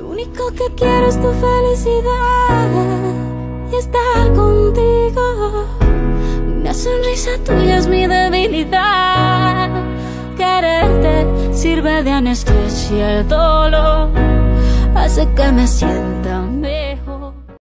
Lo único que quiero es tu felicidad y estar contigo. Una sonrisa tuya es mi debilidad. Quererte sirve de anestesia el dolor, hace que me sienta.